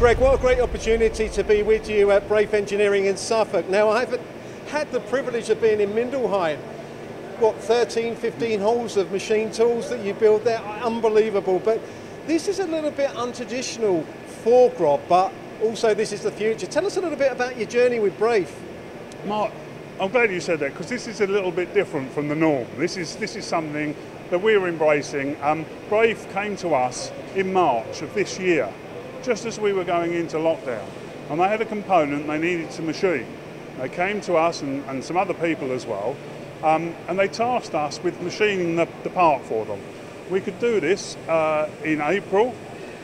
Greg, what a great opportunity to be with you at Brave Engineering in Suffolk. Now, I've had the privilege of being in Mindelheim. What, 13, 15 holes of machine tools that you build there? Unbelievable. But this is a little bit untraditional for Grob, but also this is the future. Tell us a little bit about your journey with Brave. Mark, I'm glad you said that because this is a little bit different from the norm. This is, this is something that we're embracing. Um, Brave came to us in March of this year just as we were going into lockdown. And they had a component they needed to machine. They came to us and, and some other people as well, um, and they tasked us with machining the, the, part for them. We could do this uh, in April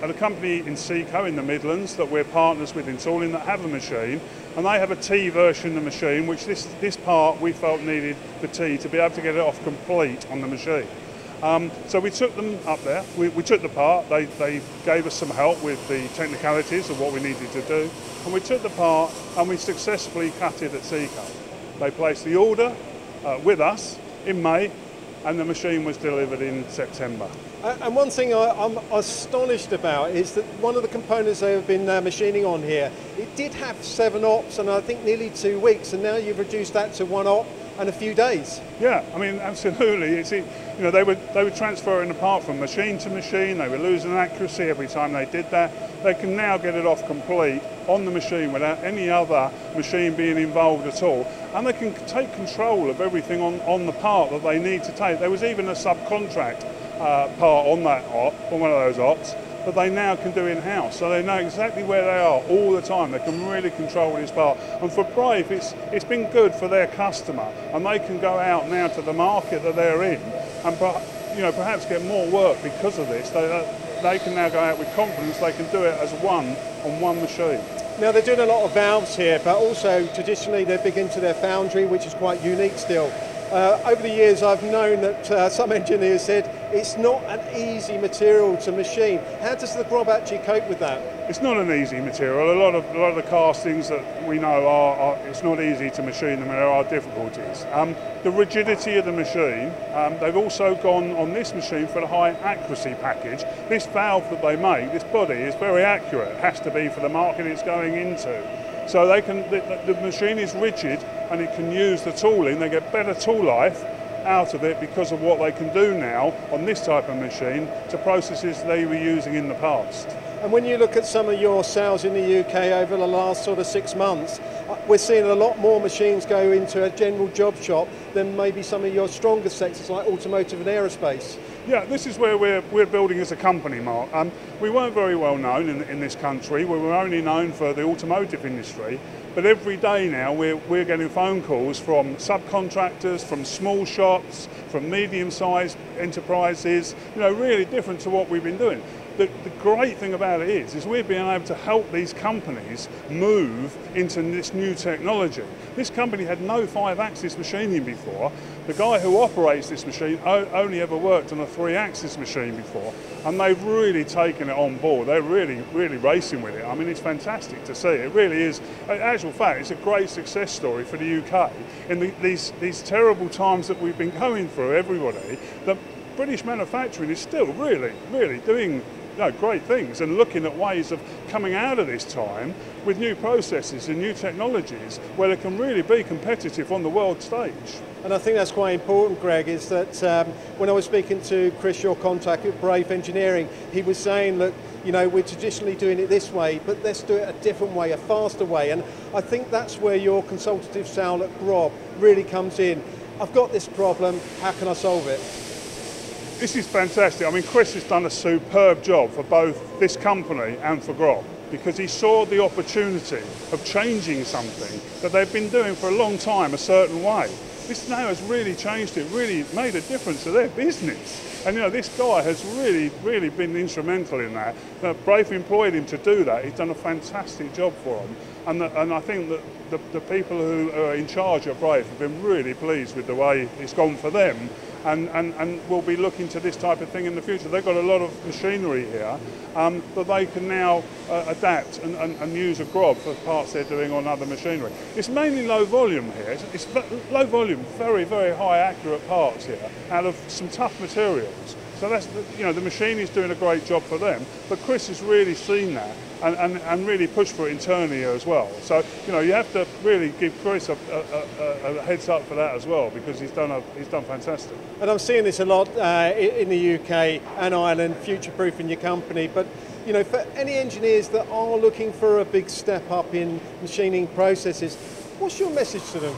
at a company in Seco in the Midlands that we're partners with in tooling that have a machine, and they have a T version of the machine, which this, this part we felt needed the T to be able to get it off complete on the machine. Um, so we took them up there, we, we, took the part, they, they gave us some help with the technicalities of what we needed to do, and we took the part and we successfully cut it at Seco. They placed the order uh, with us in May, and the machine was delivered in September. And one thing I, am astonished about is that one of the components they have been uh, machining on here, it did have seven ops and I think nearly two weeks, and now you've reduced that to one op and a few days. Yeah, I mean, absolutely. It's, you know, they were, they were transferring apart from machine to machine. They were losing accuracy every time they did that. They can now get it off complete on the machine without any other machine being involved at all. And they can take control of everything on, on the part that they need to take. There was even a subcontract uh, part on that op, on one of those ops, that they now can do in-house. So they know exactly where they are all the time. They can really control this part. And for Brave, it's, it's been good for their customer. And they can go out now to the market that they're in and you know, perhaps get more work because of this. They, uh, they can now go out with confidence. They can do it as one on one machine. Now they're doing a lot of valves here, but also traditionally they're big into their foundry, which is quite unique still. Uh, over the years, I've known that uh, some engineers said it's not an easy material to machine. How does the Grob actually cope with that? It's not an easy material. A lot of a lot of the castings that we know are, are it's not easy to machine them, and there are difficulties. Um, the rigidity of the machine. Um, they've also gone on this machine for the high accuracy package. This valve that they make, this body, is very accurate. It has to be for the market it's going into. So they can, the, the machine is rigid and it can use the tooling. They get better tool life out of it because of what they can do now on this type of machine to processes they were using in the past. And when you look at some of your sales in the UK over the last sort of six months, uh, we're seeing a lot more machines go into a general job shop than maybe some of your stronger sectors like automotive and aerospace. Yeah, this is where we're, we're building as a company, Mark. Um, we weren't very well known in, in this country. We were only known for the automotive industry. But every day now we're, we're getting phone calls from subcontractors, from small shops, from medium-sized enterprises, you know, really different to what we've been doing the, the, great thing about it is, is we're being able to help these companies move into this new technology. This company had no five-axis machining before. The guy who operates this machine only ever worked on a three-axis machine before, and they've really taken it on board. They're really, really racing with it. I mean, it's fantastic to see. It really is. In actual fact, it's a great success story for the UK in the, these, these terrible times that we've been going through, everybody, that British manufacturing is still really, really doing know, great things and looking at ways of coming out of this time with new processes and new technologies where they can really be competitive on the world stage. And I think that's quite important, Greg, is that um, when I was speaking to Chris, your contact at Brave Engineering, he was saying that, you know, we're traditionally doing it this way, but let's do it a different way, a faster way. And I think that's where your consultative sale at Grob really comes in. I've got this problem, how can I solve it? This is fantastic. I mean, Chris has done a superb job for both this company and for Grob because he saw the opportunity of changing something that they've been doing for a long time a certain way. This now has really changed it, really made a difference to their business. And you know, this guy has really, really been instrumental in that. Uh, Brave employed him to do that. He's done a fantastic job for them. And, the, and I think that the, the people who are in charge of Brave have been really pleased with the way it's gone for them and, and, and will be looking to this type of thing in the future. They've got a lot of machinery here um, that they can now uh, adapt and, and, and, use a Grob for parts they're doing on other machinery. It's mainly low volume here. It's, it's low volume, very, very high accurate parts here out of some tough materials. So that's, the, you know, the machine is doing a great job for them, but Chris has really seen that and, and, and really push for it internally as well. So, you know, you have to really give Chris a, a, a, a heads up for that as well because he's done, a, he's done fantastic. And I'm seeing this a lot uh, in the UK and Ireland, future-proofing your company, but you know, for any engineers that are looking for a big step up in machining processes, what's your message to them?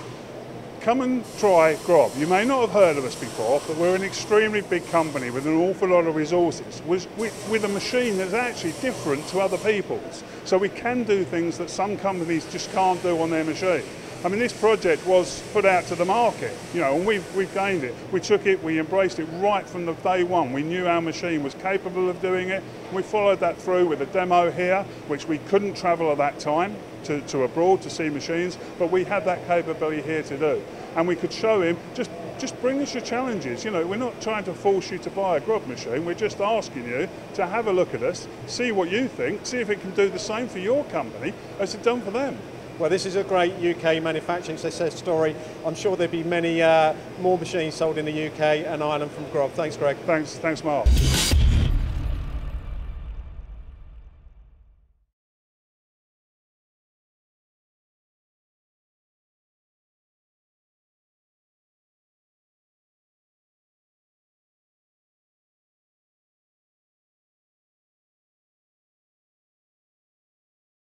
Come and try Grob. You may not have heard of us before, but we're an extremely big company with an awful lot of resources, with, with, a machine that's actually different to other people's. So we can do things that some companies just can't do on their machine. I mean, this project was put out to the market, you know, and we've, we've gained it. We took it, we embraced it right from the day one. We knew our machine was capable of doing it. We followed that through with a demo here, which we couldn't travel at that time to, to abroad to see machines, but we had that capability here to do. And we could show him, just just bring us your challenges. You know, we're not trying to force you to buy a Grob machine. We're just asking you to have a look at us, see what you think, see if it can do the same for your company as it's done for them. Well, this is a great UK manufacturing success story. I'm sure there'll be many uh, more machines sold in the UK and Ireland from Grob. Thanks, Greg. Thanks, thanks, Mark.